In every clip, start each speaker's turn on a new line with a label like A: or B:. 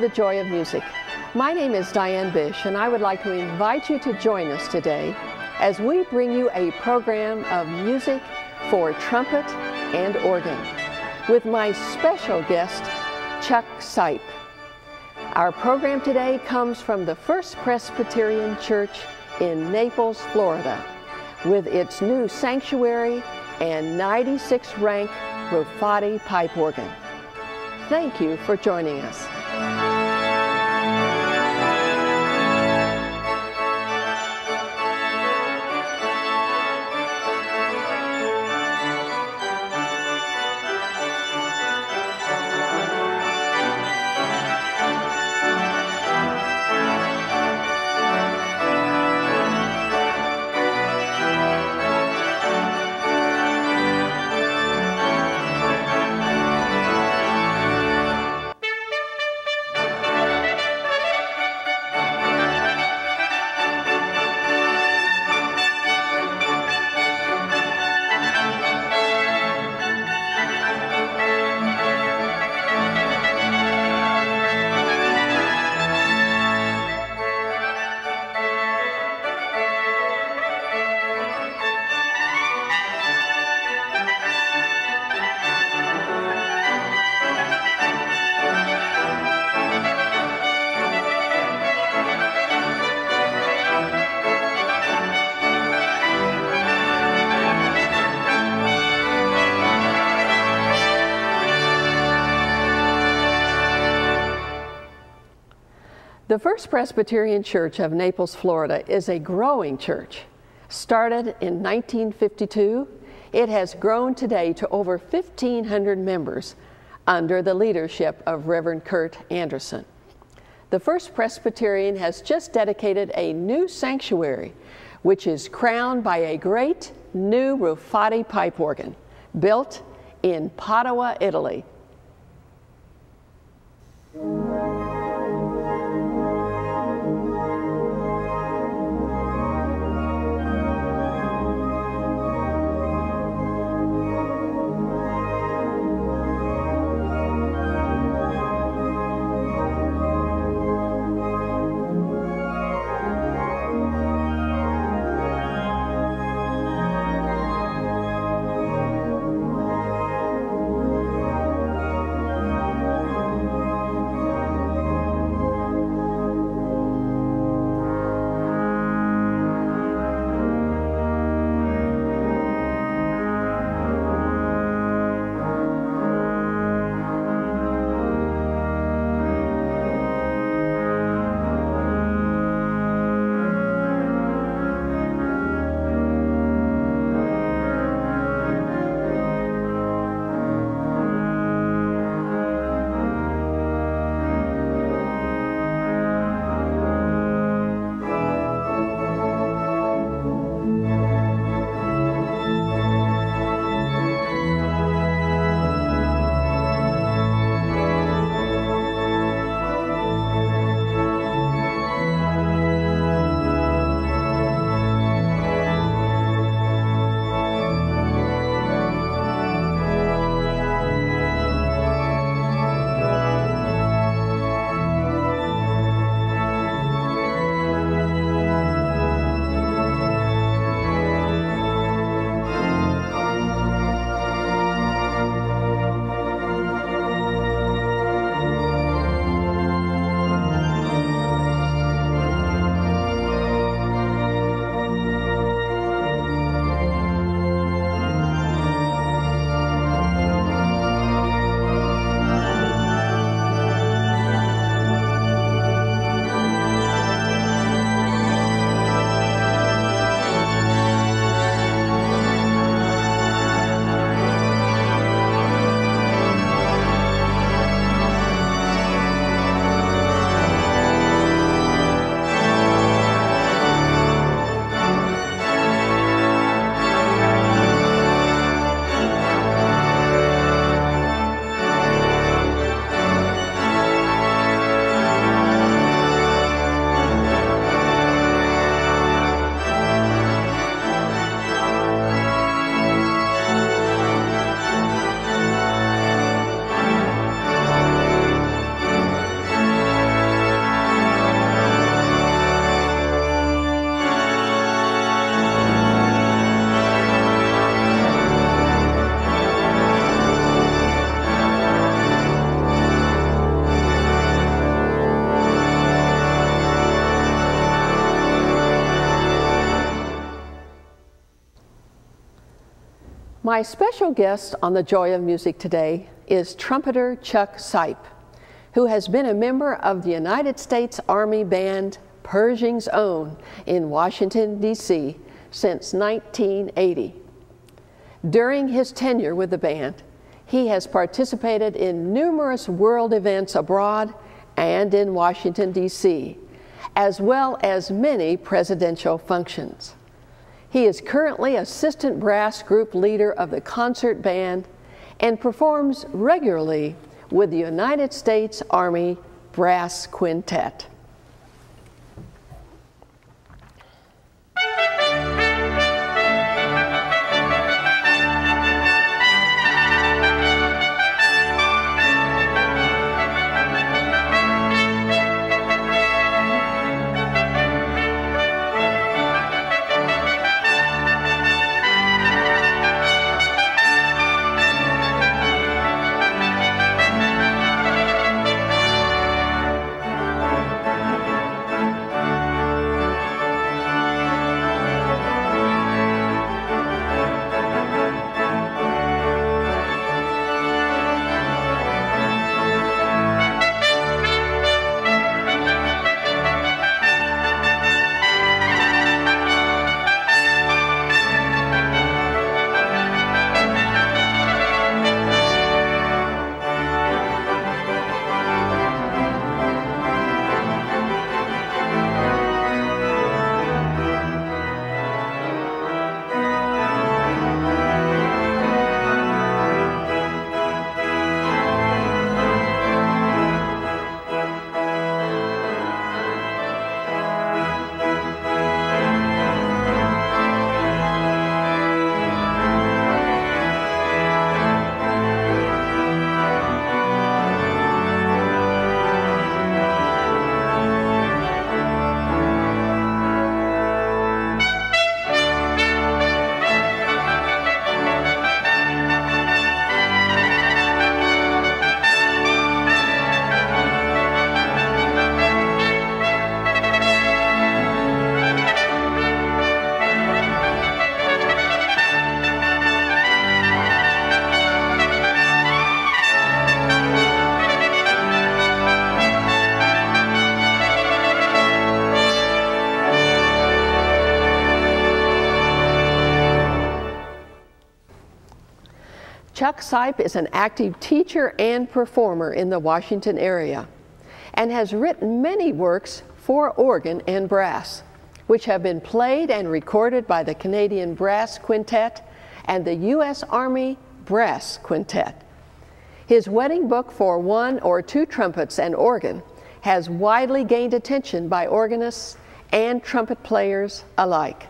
A: The Joy of Music. My name is Diane Bish, and I would like to invite you to join us today as we bring you a program of music for trumpet and organ with my special guest, Chuck Seipp. Our program today comes from the First Presbyterian Church in Naples, Florida, with its new sanctuary and 96 rank Ruffatti pipe organ. Thank you for joining us. The First Presbyterian Church of Naples, Florida is a growing church. Started in 1952, it has grown today to over 1,500 members under the leadership of Reverend Kurt Anderson. The First Presbyterian has just dedicated a new sanctuary, which is crowned by a great new Ruffatti pipe organ built in Padua, Italy. My special guest on The Joy of Music today is trumpeter Chuck Seipp, who has been a member of the United States Army Band Pershing's Own in Washington, D.C. since 1980. During his tenure with the band, he has participated in numerous world events abroad and in Washington, D.C., as well as many presidential functions. He is currently assistant brass group leader of the concert band and performs regularly with the United States Army Brass Quintet. Chuck Seipp is an active teacher and performer in the Washington area and has written many works for organ and brass, which have been played and recorded by the Canadian Brass Quintet and the U.S. Army Brass Quintet. His wedding book for one or two trumpets and organ has widely gained attention by organists and trumpet players alike.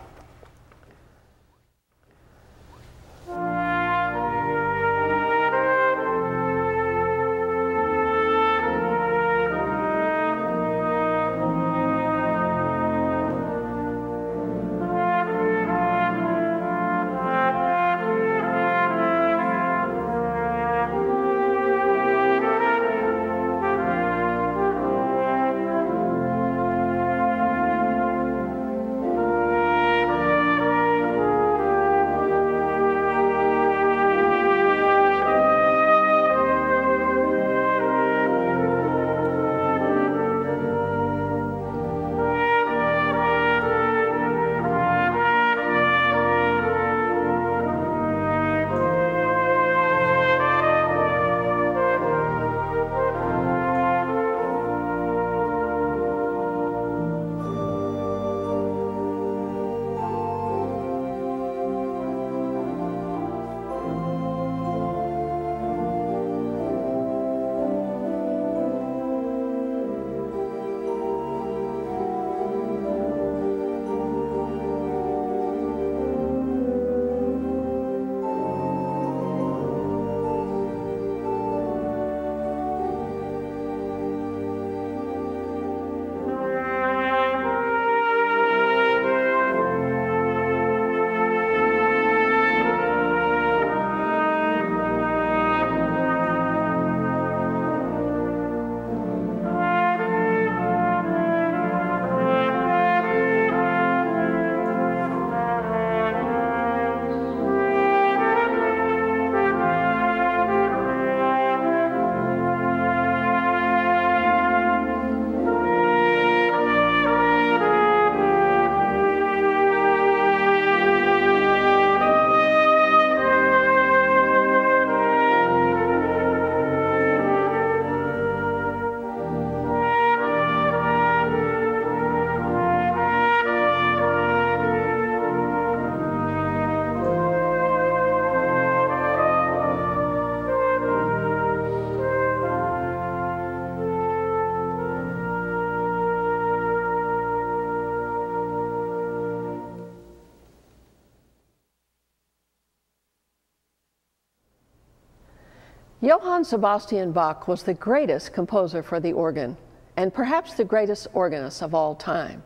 A: Johann Sebastian Bach was the greatest composer for the organ and perhaps the greatest organist of all time.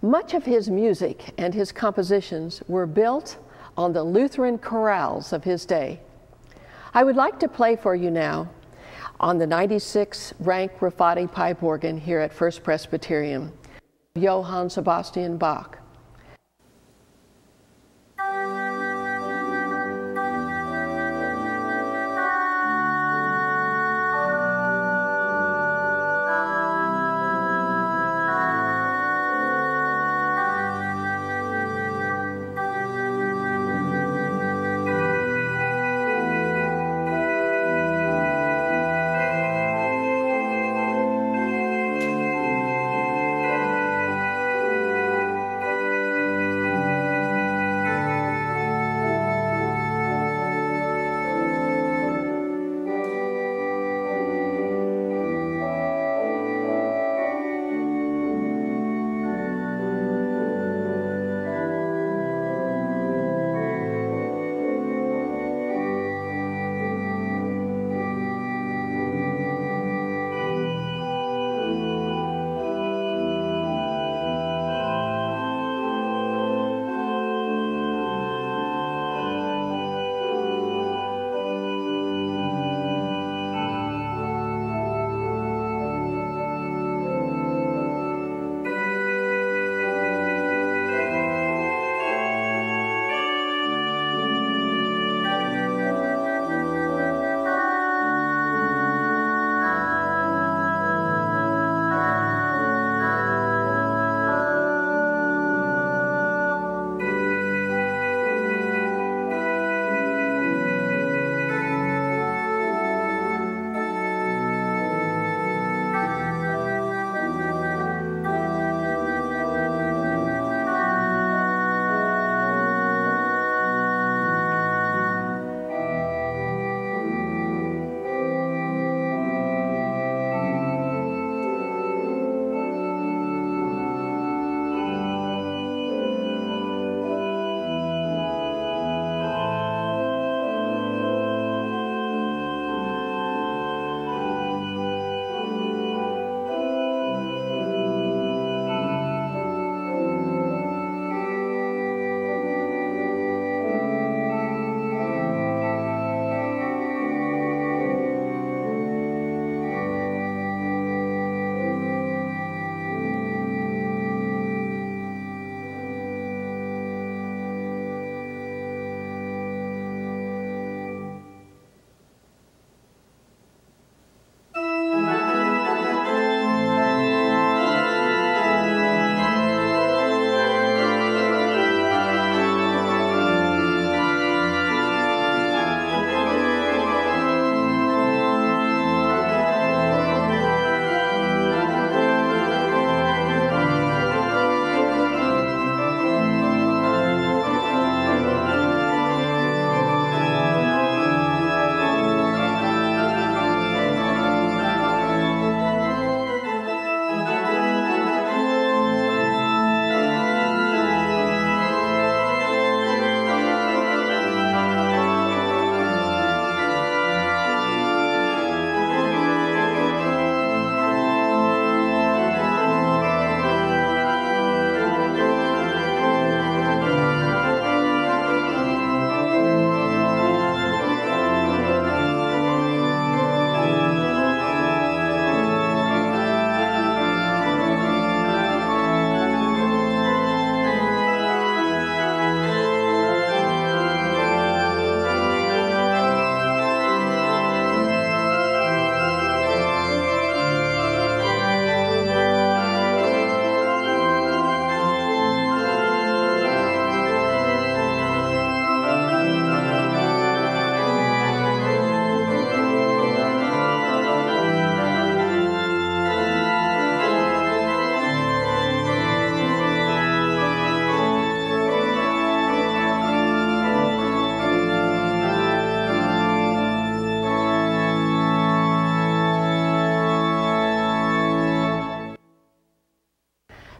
A: Much of his music and his compositions were built on the Lutheran chorales of his day. I would like to play for you now on the 96 rank Ruffatti pipe organ here at First Presbyterian, Johann Sebastian Bach.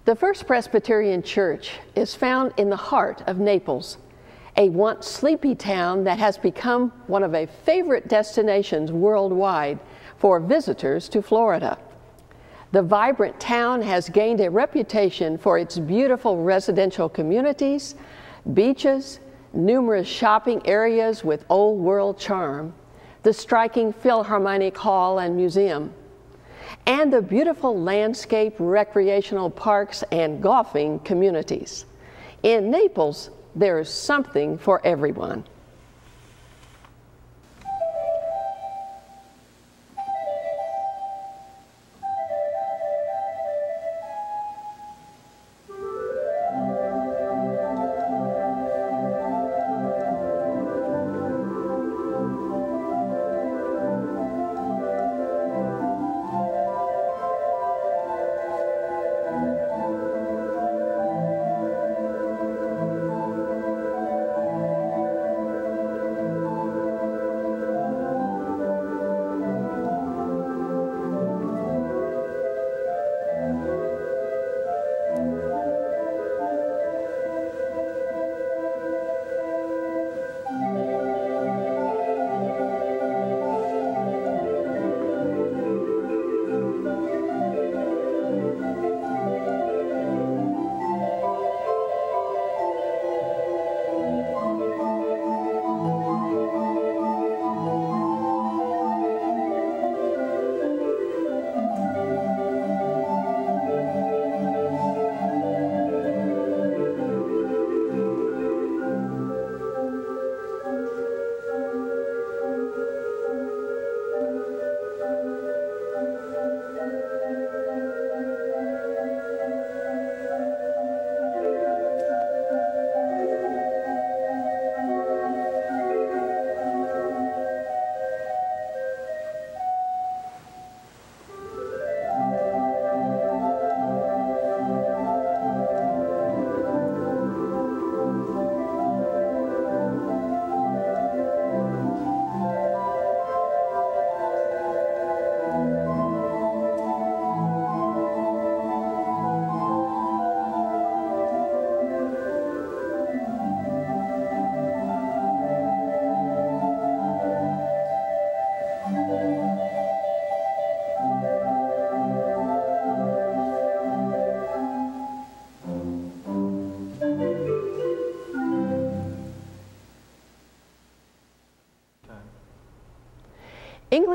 A: The First Presbyterian Church is found in the heart of Naples a once sleepy town that has become one of a favorite destinations worldwide for visitors to Florida. The vibrant town has gained a reputation for its beautiful residential communities, beaches, numerous shopping areas with old world charm, the striking Philharmonic Hall and Museum, and the beautiful landscape, recreational parks, and golfing communities. In Naples, there is something for everyone.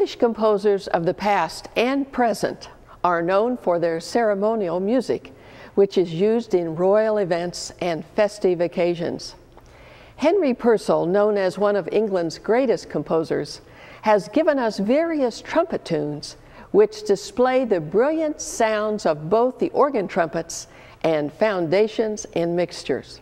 A: English composers of the past and present are known for their ceremonial music, which is used in royal events and festive occasions. Henry Purcell, known as one of England's greatest composers, has given us various trumpet tunes which display the brilliant sounds of both the organ trumpets and foundations and mixtures.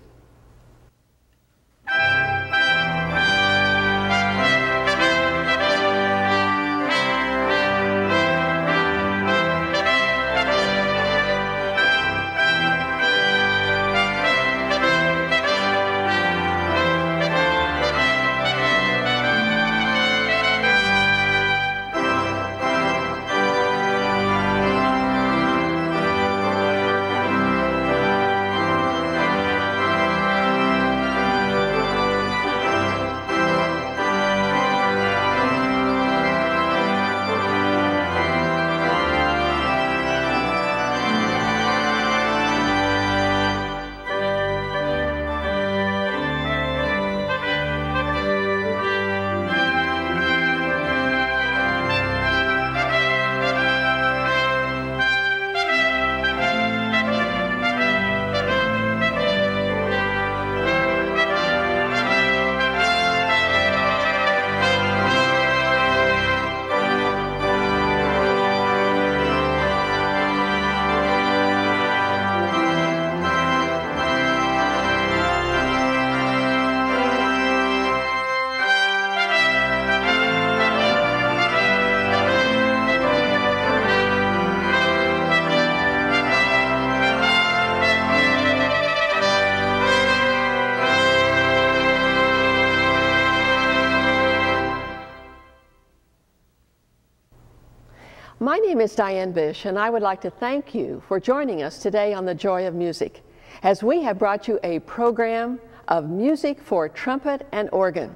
A: Name is Diane Bish, and I would like to thank you for joining us today on The Joy of Music as we have brought you a program of Music for Trumpet and Organ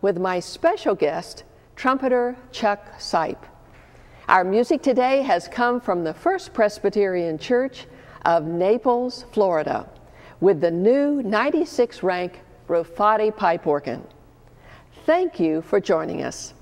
A: with my special guest, trumpeter Chuck Seipp. Our music today has come from the First Presbyterian Church of Naples, Florida, with the new 96 rank Ruffatti pipe organ. Thank you for joining us.